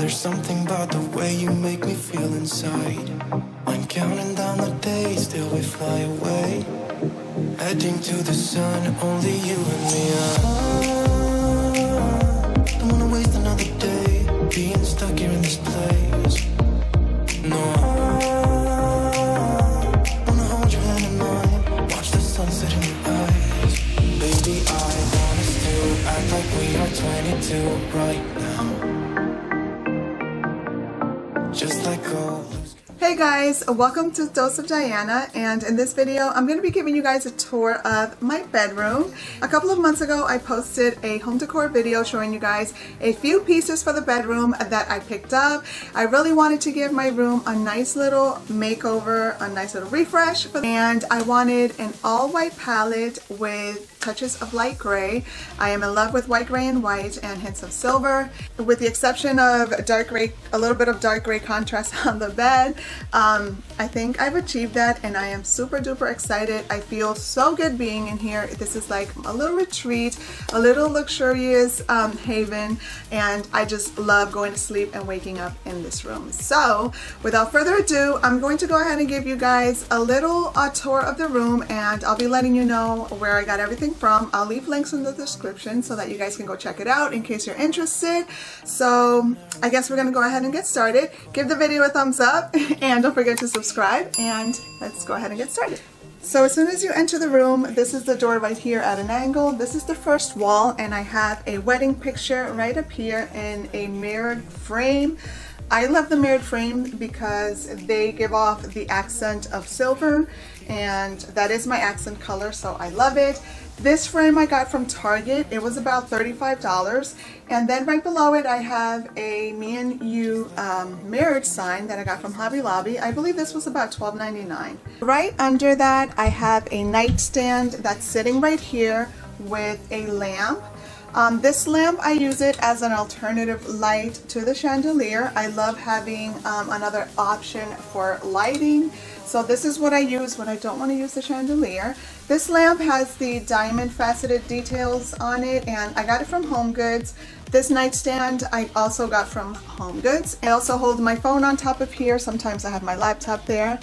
There's something about the way you make me feel inside. I'm counting down the days till we fly away. Heading to the sun, only you and me. I don't wanna waste another day being stuck here in this place. No, I wanna hold your hand in mine, watch the sunset in your eyes. Baby, I want us to act like we are 22 right Hey guys, welcome to Dose of Diana and in this video I'm going to be giving you guys a tour of my bedroom. A couple of months ago I posted a home decor video showing you guys a few pieces for the bedroom that I picked up. I really wanted to give my room a nice little makeover, a nice little refresh and I wanted an all white palette with touches of light gray. I am in love with white gray and white and hints of silver with the exception of dark gray, a little bit of dark gray contrast on the bed. Um, I think I've achieved that and I am super duper excited. I feel so good being in here. This is like a little retreat, a little luxurious um, haven and I just love going to sleep and waking up in this room. So without further ado, I'm going to go ahead and give you guys a little uh, tour of the room and I'll be letting you know where I got everything from. I'll leave links in the description so that you guys can go check it out in case you're interested. So I guess we're gonna go ahead and get started. Give the video a thumbs up and don't forget to subscribe and let's go ahead and get started. So as soon as you enter the room, this is the door right here at an angle. This is the first wall and I have a wedding picture right up here in a mirrored frame. I love the mirrored frame because they give off the accent of silver and that is my accent color so I love it. This frame I got from Target. It was about $35 and then right below it I have a me and you um, marriage sign that I got from Hobby Lobby. I believe this was about $12.99. Right under that I have a nightstand that's sitting right here with a lamp um, this lamp, I use it as an alternative light to the chandelier. I love having um, another option for lighting. So this is what I use when I don't want to use the chandelier. This lamp has the diamond faceted details on it and I got it from Home Goods. This nightstand I also got from Home Goods. I also hold my phone on top of here. Sometimes I have my laptop there.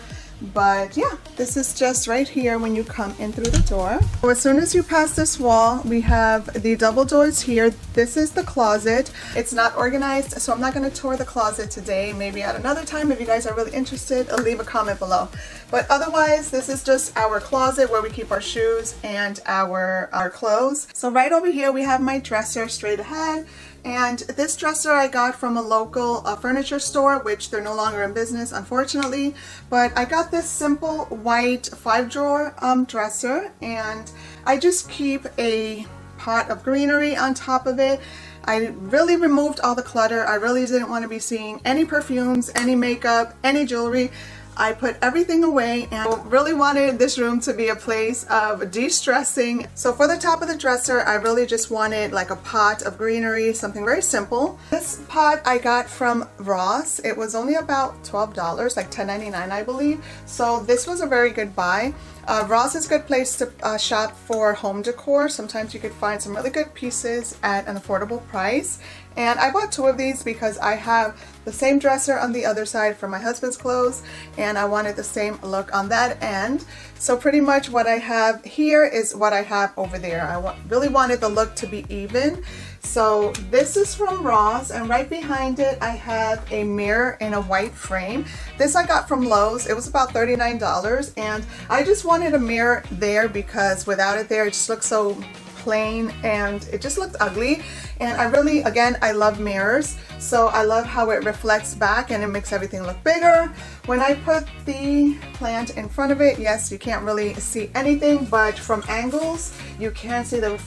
But yeah, this is just right here when you come in through the door. So as soon as you pass this wall, we have the double doors here. This is the closet. It's not organized, so I'm not going to tour the closet today. Maybe at another time if you guys are really interested, leave a comment below. But otherwise, this is just our closet where we keep our shoes and our, our clothes. So right over here, we have my dresser straight ahead. And this dresser I got from a local uh, furniture store, which they're no longer in business, unfortunately. But I got this simple white five drawer um, dresser and I just keep a pot of greenery on top of it. I really removed all the clutter. I really didn't want to be seeing any perfumes, any makeup, any jewelry. I put everything away and really wanted this room to be a place of de-stressing. So for the top of the dresser, I really just wanted like a pot of greenery, something very simple. This pot I got from Ross. It was only about $12, like $10.99 I believe. So this was a very good buy. Uh, Ross is a good place to uh, shop for home decor. Sometimes you could find some really good pieces at an affordable price. And I bought two of these because I have the same dresser on the other side for my husband's clothes and I wanted the same look on that end. So pretty much what I have here is what I have over there. I really wanted the look to be even. So this is from Ross and right behind it I have a mirror in a white frame. This I got from Lowe's. It was about $39 and I just wanted a mirror there because without it there it just looks so plain and it just looked ugly and I really again I love mirrors. So I love how it reflects back and it makes everything look bigger. When I put the plant in front of it yes you can't really see anything but from angles you can see the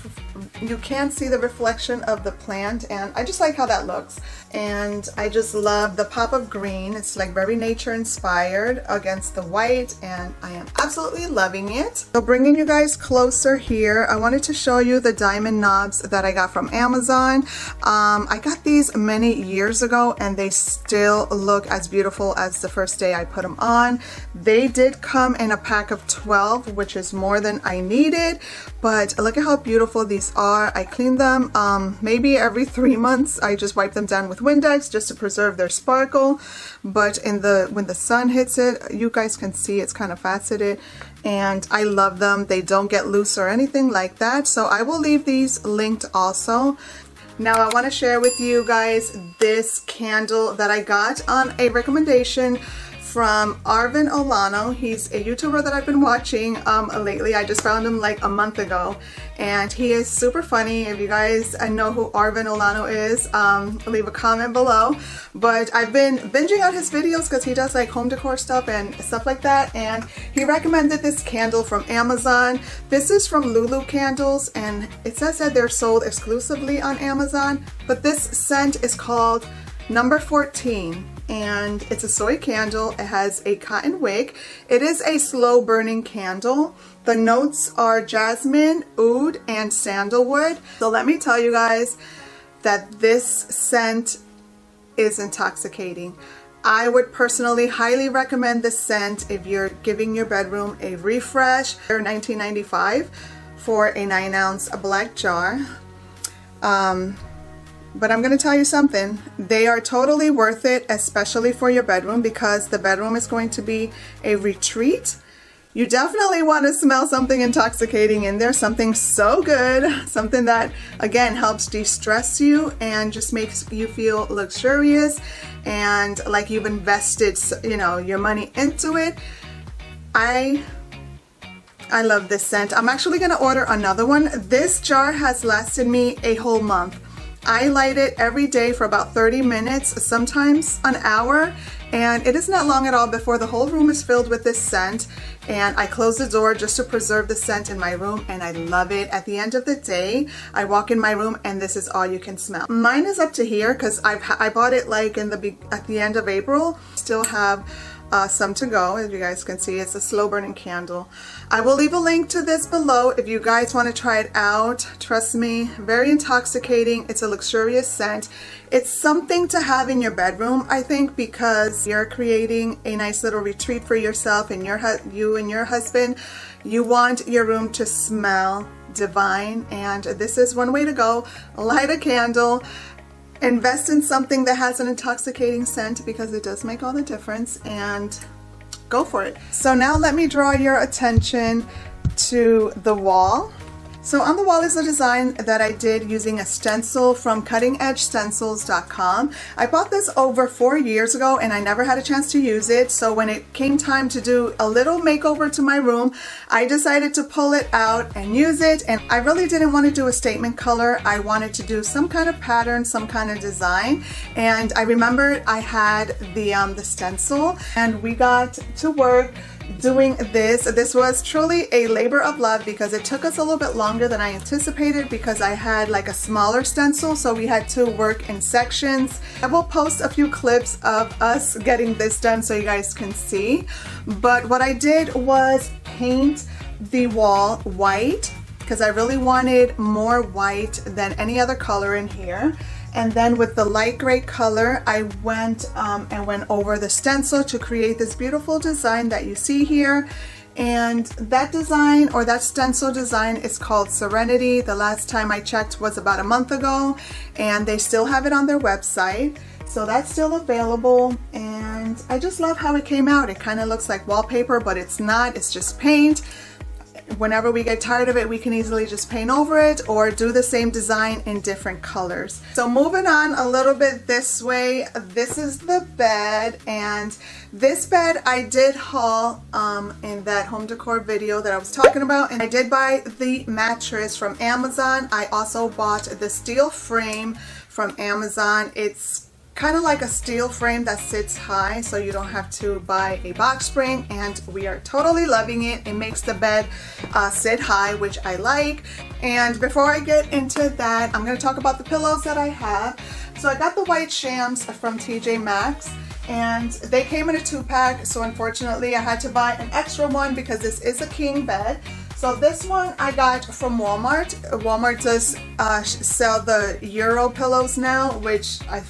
you can see the reflection of the plant and I just like how that looks. And I just love the pop of green. It's like very nature inspired against the white and I am absolutely loving it. So bringing you guys closer here I wanted to show you the diamond knobs that I got from Amazon um, I got these many years ago and they still look as beautiful as the first day I put them on they did come in a pack of 12 which is more than I needed but look at how beautiful these these are. I clean them um, maybe every three months. I just wipe them down with Windex just to preserve their sparkle. But in the when the sun hits it, you guys can see it's kind of faceted and I love them. They don't get loose or anything like that. So I will leave these linked also. Now I want to share with you guys this candle that I got on a recommendation from Arvin Olano. He's a YouTuber that I've been watching um, lately. I just found him like a month ago and he is super funny. If you guys know who Arvin Olano is, um, leave a comment below. But I've been binging out his videos because he does like home decor stuff and stuff like that. And he recommended this candle from Amazon. This is from Lulu Candles and it says that they're sold exclusively on Amazon. But this scent is called Number 14 and it's a soy candle. It has a cotton wick. It is a slow burning candle. The notes are jasmine, oud, and sandalwood. So let me tell you guys that this scent is intoxicating. I would personally highly recommend this scent if you're giving your bedroom a refresh. They're 19.95 for a 9 ounce black jar. Um, but I'm going to tell you something. They are totally worth it, especially for your bedroom because the bedroom is going to be a retreat. You definitely want to smell something intoxicating in there, something so good, something that, again, helps de-stress you and just makes you feel luxurious and like you've invested, you know, your money into it. I I love this scent. I'm actually going to order another one. This jar has lasted me a whole month. I light it every day for about 30 minutes, sometimes an hour, and it is not long at all before the whole room is filled with this scent and I close the door just to preserve the scent in my room and I love it. At the end of the day, I walk in my room and this is all you can smell. Mine is up to here because I've bought it like in the at the end of April. Still have uh, some to go as you guys can see. It's a slow burning candle. I will leave a link to this below if you guys want to try it out. Trust me very intoxicating. It's a luxurious scent. It's something to have in your bedroom I think because you're creating a nice little retreat for yourself and your you and your husband. You want your room to smell divine and this is one way to go. Light a candle invest in something that has an intoxicating scent because it does make all the difference and go for it. So now let me draw your attention to the wall. So on the wall is a design that I did using a stencil from cuttingedgestencils.com. I bought this over four years ago and I never had a chance to use it. So when it came time to do a little makeover to my room, I decided to pull it out and use it. And I really didn't want to do a statement color. I wanted to do some kind of pattern, some kind of design. And I remembered I had the, um, the stencil and we got to work doing this. This was truly a labor of love because it took us a little bit longer than I anticipated because I had like a smaller stencil so we had to work in sections. I will post a few clips of us getting this done so you guys can see. But what I did was paint the wall white because I really wanted more white than any other color in here. And then with the light gray color, I went um, and went over the stencil to create this beautiful design that you see here. And that design or that stencil design is called Serenity. The last time I checked was about a month ago and they still have it on their website. So that's still available and I just love how it came out. It kind of looks like wallpaper, but it's not, it's just paint whenever we get tired of it, we can easily just paint over it or do the same design in different colors. So moving on a little bit this way, this is the bed and this bed I did haul um, in that home decor video that I was talking about and I did buy the mattress from Amazon. I also bought the steel frame from Amazon. It's kind of like a steel frame that sits high so you don't have to buy a box spring and we are totally loving it. It makes the bed uh, sit high which I like and before I get into that I'm going to talk about the pillows that I have. So I got the white shams from TJ Maxx and they came in a two pack so unfortunately I had to buy an extra one because this is a king bed so this one I got from Walmart. Walmart does uh, sell the Euro pillows now, which I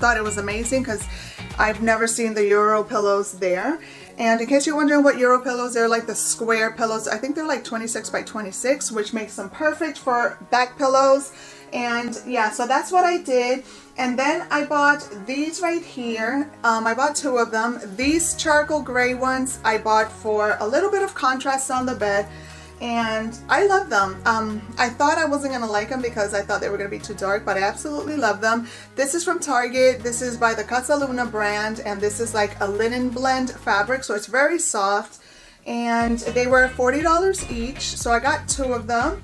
thought it was amazing because I've never seen the Euro pillows there. And in case you're wondering what Euro pillows, they're like the square pillows. I think they're like 26 by 26, which makes them perfect for back pillows. And yeah, so that's what I did. And then I bought these right here. Um, I bought two of them. These charcoal gray ones I bought for a little bit of contrast on the bed and I love them. Um, I thought I wasn't going to like them because I thought they were going to be too dark, but I absolutely love them. This is from Target. This is by the Casaluna brand, and this is like a linen blend fabric, so it's very soft. And they were $40 each, so I got two of them.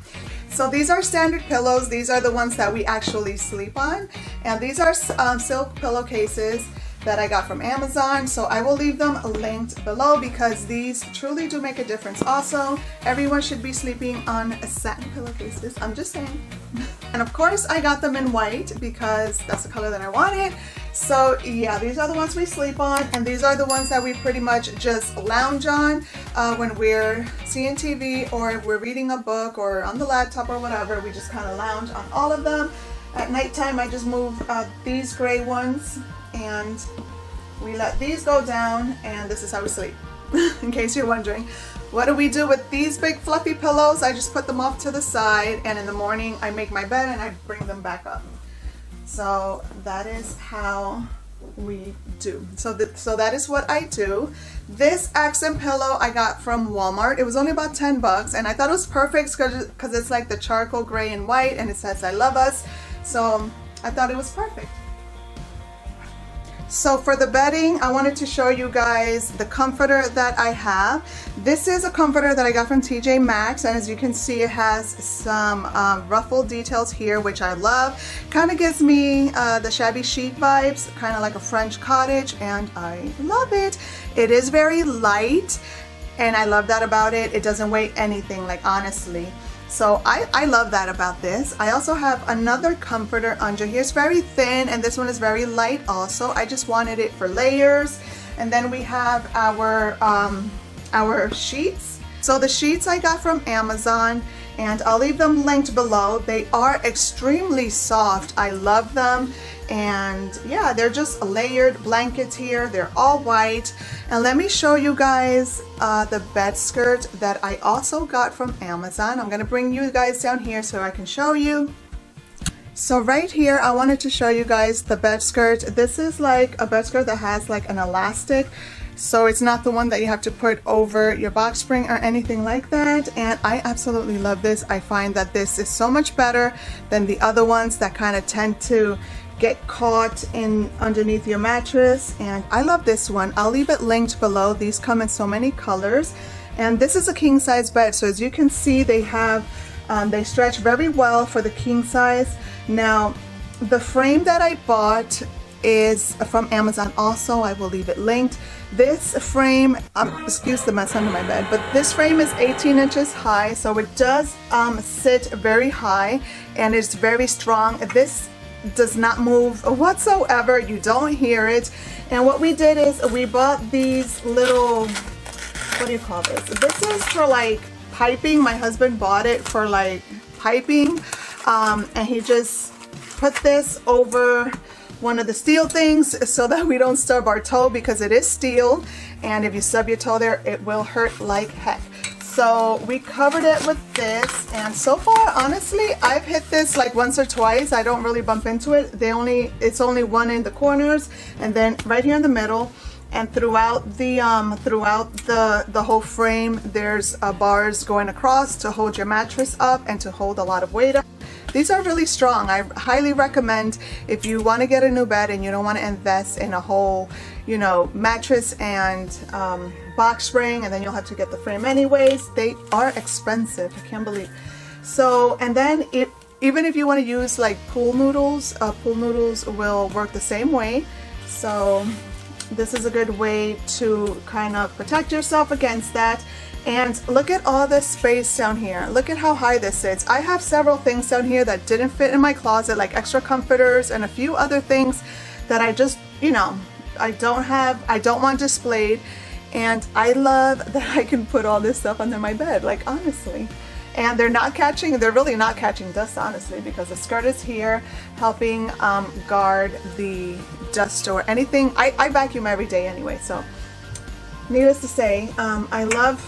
So these are standard pillows. These are the ones that we actually sleep on. And these are um, silk pillowcases that I got from Amazon. So I will leave them linked below because these truly do make a difference. Also, everyone should be sleeping on satin pillowcases. I'm just saying. And of course, I got them in white because that's the color that I wanted. So yeah, these are the ones we sleep on and these are the ones that we pretty much just lounge on uh, when we're seeing TV or we're reading a book or on the laptop or whatever. We just kind of lounge on all of them. At nighttime, I just move uh, these gray ones and we let these go down and this is how we sleep. In case you're wondering what do we do with these big fluffy pillows? I just put them off to the side and in the morning I make my bed and I bring them back up. So that is how we do. So th so that is what I do. This accent pillow I got from Walmart it was only about 10 bucks and I thought it was perfect because it's like the charcoal gray and white and it says I love us. So I thought it was perfect so for the bedding, I wanted to show you guys the comforter that I have. This is a comforter that I got from TJ Maxx, and as you can see, it has some um, ruffled details here, which I love. Kind of gives me uh, the shabby chic vibes, kind of like a French cottage, and I love it. It is very light, and I love that about it. It doesn't weigh anything, like honestly. So I, I love that about this. I also have another comforter under here. It's very thin and this one is very light also. I just wanted it for layers. And then we have our, um, our sheets. So the sheets I got from Amazon and I'll leave them linked below. They are extremely soft. I love them. And yeah they're just layered blankets here. They're all white. And let me show you guys uh, the bed skirt that I also got from Amazon. I'm gonna bring you guys down here so I can show you. So right here I wanted to show you guys the bed skirt. This is like a bed skirt that has like an elastic so it's not the one that you have to put over your box spring or anything like that. And I absolutely love this. I find that this is so much better than the other ones that kind of tend to get caught in underneath your mattress. And I love this one. I'll leave it linked below. These come in so many colors. And this is a king size bed. So as you can see they have um, they stretch very well for the king size. Now the frame that I bought is from Amazon also. I will leave it linked this frame um, excuse the mess under my bed but this frame is 18 inches high so it does um, sit very high and it's very strong this does not move whatsoever. You don't hear it. And what we did is we bought these little, what do you call this? This is for like piping. My husband bought it for like piping. Um, and he just put this over one of the steel things so that we don't stub our toe because it is steel. And if you stub your toe there, it will hurt like heck. So we covered it with this and so far honestly I've hit this like once or twice. I don't really bump into it. They only it's only one in the corners and then right here in the middle and throughout the um, throughout the the whole frame there's uh, bars going across to hold your mattress up and to hold a lot of weight up. These are really strong. I highly recommend if you want to get a new bed and you don't want to invest in a whole you know mattress and um, box spring and then you'll have to get the frame anyways. They are expensive, I can't believe. So, and then it, even if you want to use like pool noodles, uh, pool noodles will work the same way. So this is a good way to kind of protect yourself against that. And look at all this space down here. Look at how high this sits. I have several things down here that didn't fit in my closet, like extra comforters and a few other things that I just, you know, I don't have, I don't want displayed and I love that I can put all this stuff under my bed like honestly and they're not catching, they're really not catching dust honestly because the skirt is here helping um, guard the dust or anything. I, I vacuum every day anyway, so needless to say, um, I love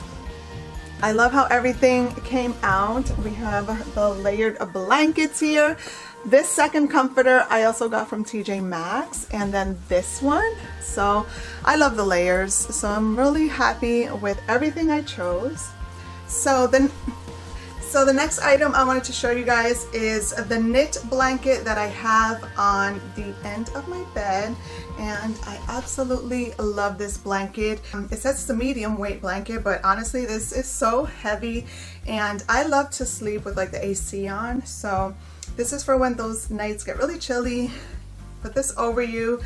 I love how everything came out. We have the layered blankets here. This second comforter I also got from TJ Maxx and then this one. So I love the layers. So I'm really happy with everything I chose. So then so the next item I wanted to show you guys is the knit blanket that I have on the end of my bed and I absolutely love this blanket. Um, it says it's a medium weight blanket but honestly this is so heavy and I love to sleep with like the AC on so this is for when those nights get really chilly. Put this over you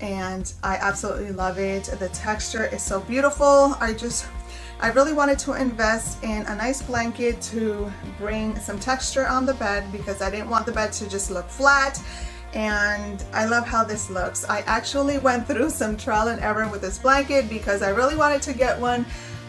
and I absolutely love it. The texture is so beautiful. I just I really wanted to invest in a nice blanket to bring some texture on the bed because I didn't want the bed to just look flat and I love how this looks. I actually went through some trial and error with this blanket because I really wanted to get one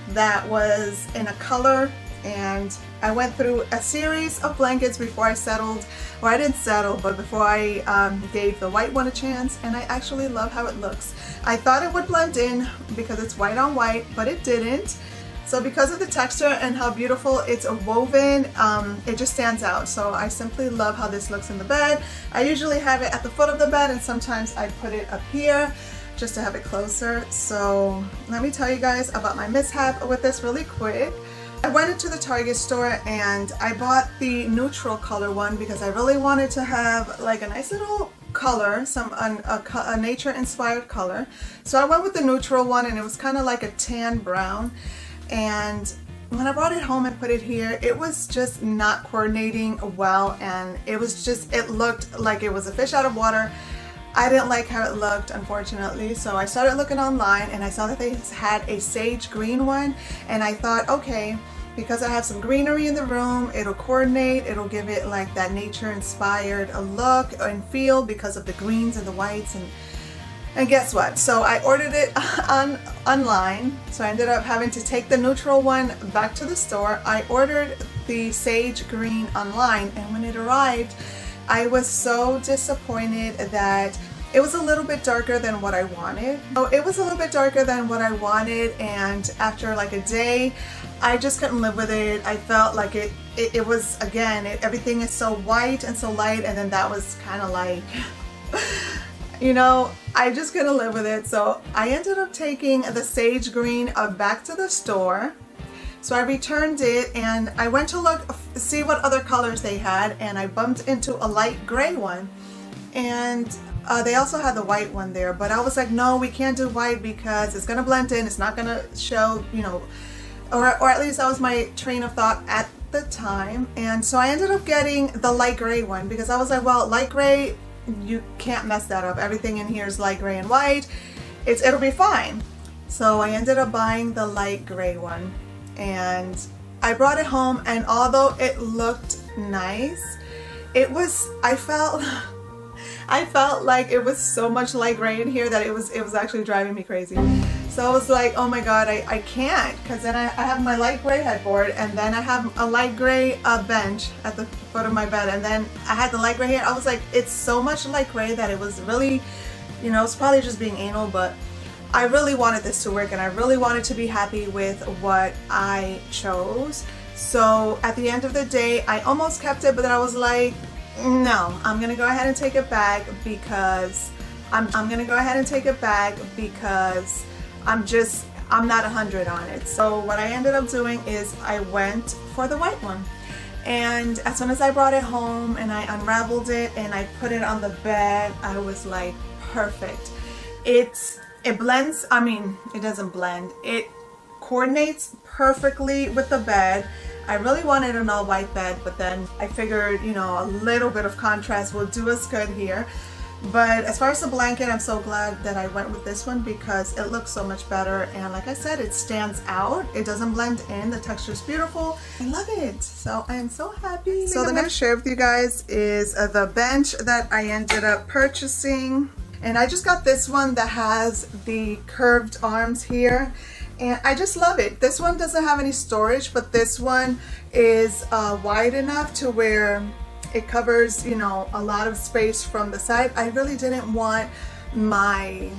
that was in a color and I went through a series of blankets before I settled, or I didn't settle, but before I um, gave the white one a chance, and I actually love how it looks. I thought it would blend in because it's white on white, but it didn't. So because of the texture and how beautiful it's woven, um, it just stands out. So I simply love how this looks in the bed. I usually have it at the foot of the bed and sometimes I put it up here just to have it closer. So let me tell you guys about my mishap with this really quick. I went into the Target store and I bought the neutral color one because I really wanted to have like a nice little color, some a, a nature inspired color. So I went with the neutral one and it was kind of like a tan brown and when I brought it home and put it here, it was just not coordinating well. And it was just, it looked like it was a fish out of water. I didn't like how it looked, unfortunately, so I started looking online and I saw that they had a sage green one. And I thought, okay, because I have some greenery in the room, it'll coordinate, it'll give it like that nature inspired look and feel because of the greens and the whites and and guess what? So I ordered it on online. So I ended up having to take the neutral one back to the store. I ordered the sage green online and when it arrived, I was so disappointed that it was a little bit darker than what I wanted. Oh, it was a little bit darker than what I wanted and after like a day, I just couldn't live with it. I felt like it, it, it was, again, it, everything is so white and so light and then that was kind of like, you know, I just couldn't live with it. So I ended up taking the sage green uh, back to the store. So I returned it and I went to look, see what other colors they had and I bumped into a light gray one. And uh, they also had the white one there, but I was like, no, we can't do white because it's gonna blend in. It's not gonna show, you know, or, or at least that was my train of thought at the time. And so I ended up getting the light gray one because I was like, well, light gray you can't mess that up. Everything in here is light gray and white. It's It'll be fine. So I ended up buying the light gray one and I brought it home and although it looked nice, it was, I felt, I felt like it was so much light gray in here that it was, it was actually driving me crazy. So I was like, oh my god, I, I can't because then I, I have my light gray headboard and then I have a light gray uh, bench at the foot of my bed and then I had the light gray here. I was like, it's so much light gray that it was really, you know, it's probably just being anal, but I really wanted this to work and I really wanted to be happy with what I chose. So at the end of the day, I almost kept it, but then I was like, no, I'm gonna go ahead and take it back because I'm, I'm gonna go ahead and take it back because I'm just, I'm not 100 on it. So what I ended up doing is I went for the white one. And as soon as I brought it home and I unraveled it and I put it on the bed, I was like, perfect. It's, it blends, I mean, it doesn't blend. It coordinates perfectly with the bed. I really wanted an all white bed, but then I figured, you know, a little bit of contrast will do us good here. But as far as the blanket, I'm so glad that I went with this one because it looks so much better. And like I said, it stands out. It doesn't blend in. The texture is beautiful. I love it. So I am so happy. So the next share with you guys is uh, the bench that I ended up purchasing. And I just got this one that has the curved arms here and I just love it. This one doesn't have any storage, but this one is uh, wide enough to where it covers, you know, a lot of space from the side. I really didn't want my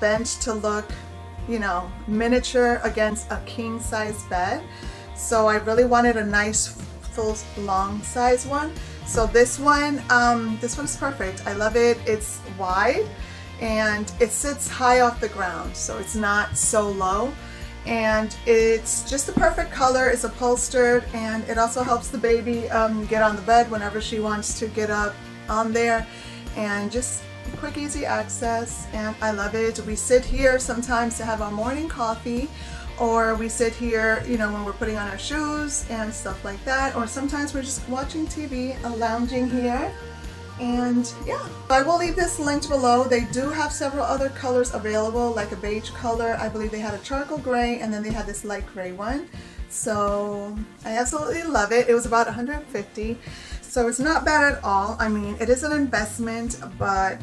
bench to look, you know, miniature against a king size bed. So I really wanted a nice full long size one. So this one, um, this one's perfect. I love it. It's wide and it sits high off the ground. So it's not so low and it's just the perfect color. It's upholstered and it also helps the baby um, get on the bed whenever she wants to get up on there and just quick easy access and I love it. We sit here sometimes to have our morning coffee or we sit here you know when we're putting on our shoes and stuff like that or sometimes we're just watching TV, lounging here and yeah I will leave this linked below. They do have several other colors available like a beige color. I believe they had a charcoal gray and then they had this light gray one. So I absolutely love it. It was about 150 so it's not bad at all. I mean it is an investment but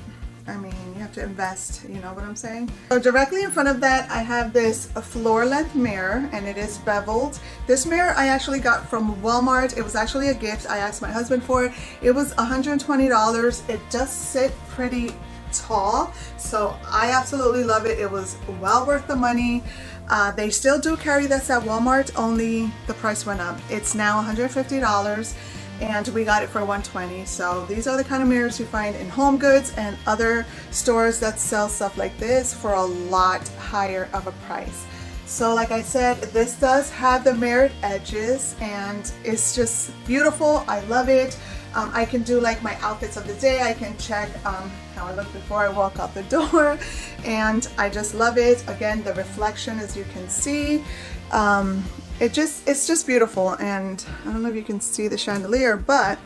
I mean, you have to invest, you know what I'm saying? So directly in front of that, I have this floor length mirror and it is beveled. This mirror I actually got from Walmart. It was actually a gift. I asked my husband for it. It was $120. It does sit pretty tall. So I absolutely love it. It was well worth the money. Uh, they still do carry this at Walmart, only the price went up. It's now $150 and we got it for 120 so these are the kind of mirrors you find in home goods and other stores that sell stuff like this for a lot higher of a price. So like I said this does have the mirrored edges and it's just beautiful. I love it. Um, I can do like my outfits of the day. I can check um, how I look before I walk out the door. And I just love it. Again the reflection as you can see. Um, it just it's just beautiful and I don't know if you can see the chandelier but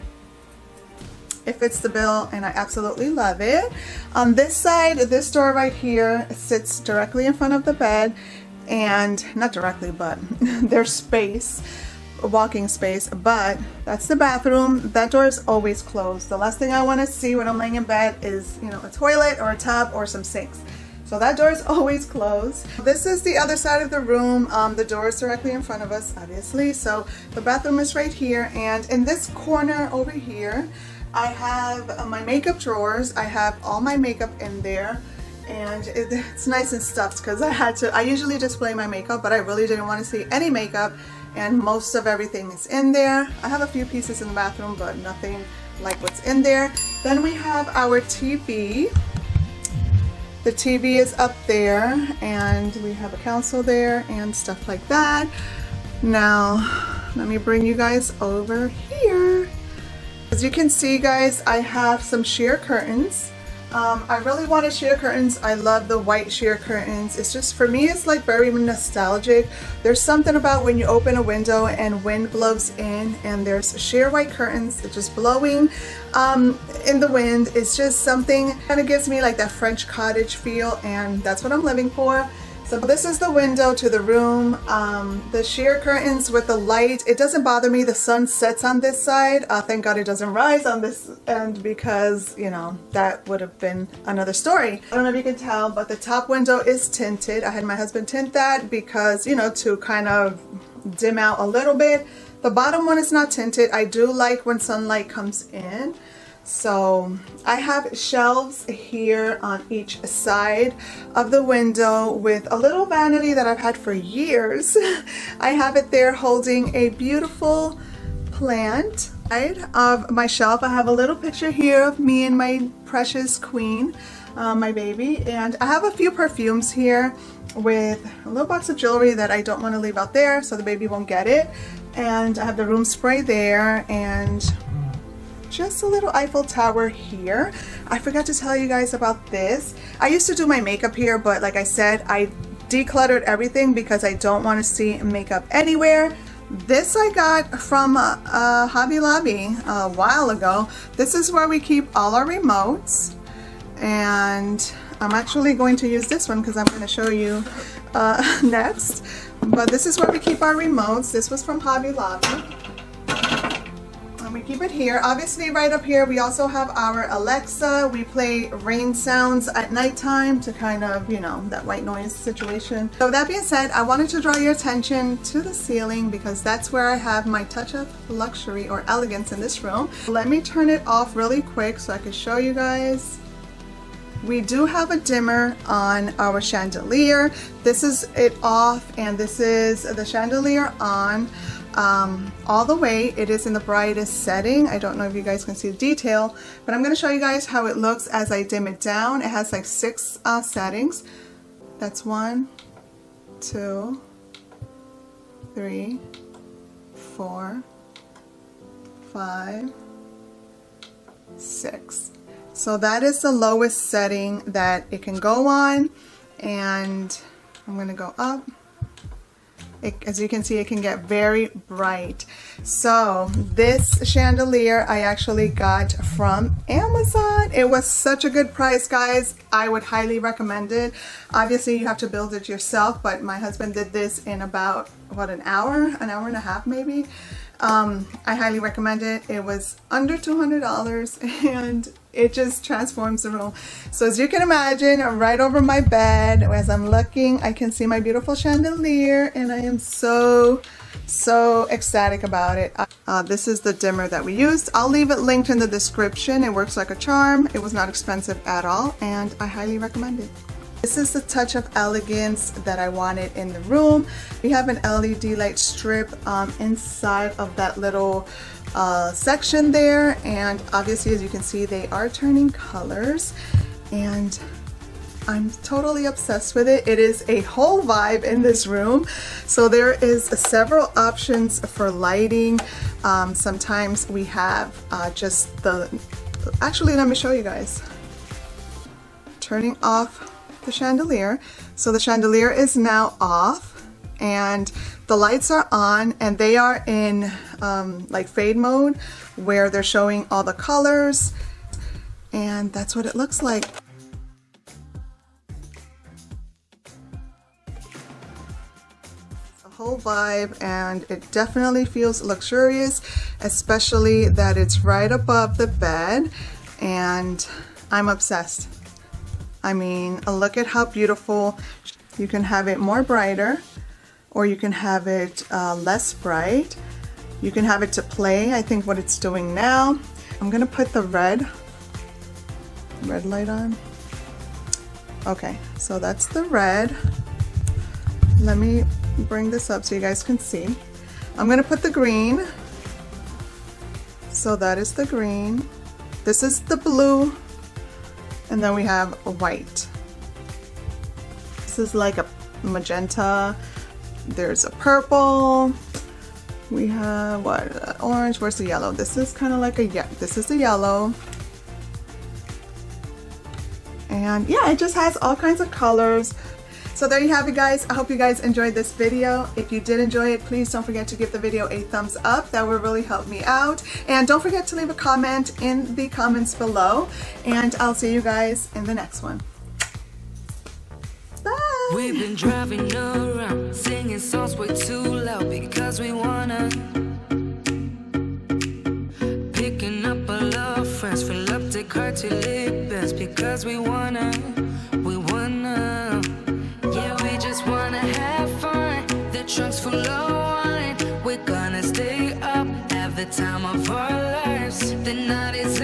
it fits the bill and I absolutely love it. On this side, this door right here sits directly in front of the bed and not directly but there's space walking space but that's the bathroom. That door is always closed. The last thing I want to see when I'm laying in bed is you know a toilet or a tub or some sinks so that door is always closed. This is the other side of the room. Um, the door is directly in front of us, obviously. So the bathroom is right here. And in this corner over here, I have uh, my makeup drawers. I have all my makeup in there and it, it's nice and stuffed because I had to, I usually display my makeup, but I really didn't want to see any makeup and most of everything is in there. I have a few pieces in the bathroom, but nothing like what's in there. Then we have our TV. The TV is up there and we have a console there and stuff like that. Now, let me bring you guys over here. As you can see guys, I have some sheer curtains um, I really wanted sheer curtains. I love the white sheer curtains. It's just, for me, it's like very nostalgic. There's something about when you open a window and wind blows in and there's sheer white curtains just blowing um, in the wind. It's just something kind of gives me like that French cottage feel and that's what I'm living for. So this is the window to the room. Um, the sheer curtains with the light, it doesn't bother me. The sun sets on this side. Uh, thank God it doesn't rise on this end because, you know, that would have been another story. I don't know if you can tell, but the top window is tinted. I had my husband tint that because, you know, to kind of dim out a little bit. The bottom one is not tinted. I do like when sunlight comes in. So I have shelves here on each side of the window with a little vanity that I've had for years. I have it there holding a beautiful plant of my shelf. I have a little picture here of me and my precious queen, uh, my baby, and I have a few perfumes here with a little box of jewelry that I don't want to leave out there so the baby won't get it. And I have the room spray there and just a little Eiffel Tower here. I forgot to tell you guys about this. I used to do my makeup here, but like I said, I decluttered everything because I don't want to see makeup anywhere. This I got from uh, uh, Hobby Lobby a while ago. This is where we keep all our remotes. And I'm actually going to use this one because I'm going to show you uh, next. But this is where we keep our remotes. This was from Hobby Lobby. We keep it here. Obviously right up here we also have our Alexa. We play rain sounds at nighttime to kind of, you know, that white noise situation. So that being said, I wanted to draw your attention to the ceiling because that's where I have my touch of luxury or elegance in this room. Let me turn it off really quick so I can show you guys. We do have a dimmer on our chandelier. This is it off and this is the chandelier on um, all the way. It is in the brightest setting. I don't know if you guys can see the detail, but I'm going to show you guys how it looks as I dim it down. It has like six uh, settings. That's one, two, three, four, five, six. So that is the lowest setting that it can go on and I'm going to go up it, as you can see, it can get very bright. So this chandelier I actually got from Amazon. It was such a good price, guys. I would highly recommend it. Obviously, you have to build it yourself, but my husband did this in about, what, an hour? An hour and a half, maybe? Um, I highly recommend it. It was under $200 and it just transforms the room. So as you can imagine, right over my bed, as I'm looking, I can see my beautiful chandelier and I am so, so ecstatic about it. Uh, this is the dimmer that we used. I'll leave it linked in the description. It works like a charm. It was not expensive at all and I highly recommend it. This is the touch of elegance that I wanted in the room. We have an LED light strip um, inside of that little uh, section there and obviously as you can see they are turning colors and I'm totally obsessed with it. It is a whole vibe in this room. So there is several options for lighting. Um, sometimes we have uh, just the, actually let me show you guys. Turning off the chandelier. So the chandelier is now off and the lights are on and they are in um, like fade mode where they're showing all the colors and that's what it looks like. The whole vibe and it definitely feels luxurious especially that it's right above the bed and I'm obsessed I mean, look at how beautiful. You can have it more brighter or you can have it uh, less bright. You can have it to play, I think what it's doing now. I'm gonna put the red, red light on. Okay, so that's the red. Let me bring this up so you guys can see. I'm gonna put the green. So that is the green. This is the blue and then we have white. This is like a magenta. There's a purple. We have what? Uh, orange. Where's the yellow? This is kind of like a yeah. This is the yellow. And yeah, it just has all kinds of colors. So there you have it guys. I hope you guys enjoyed this video. If you did enjoy it, please don't forget to give the video a thumbs up. That would really help me out. And don't forget to leave a comment in the comments below. And I'll see you guys in the next one. Bye! We've been driving around, singing songs way too loud because we wanna Picking up all our friends, fill up the car till because we wanna trunks full of wine. We're gonna stay up, have the time of our lives. The night is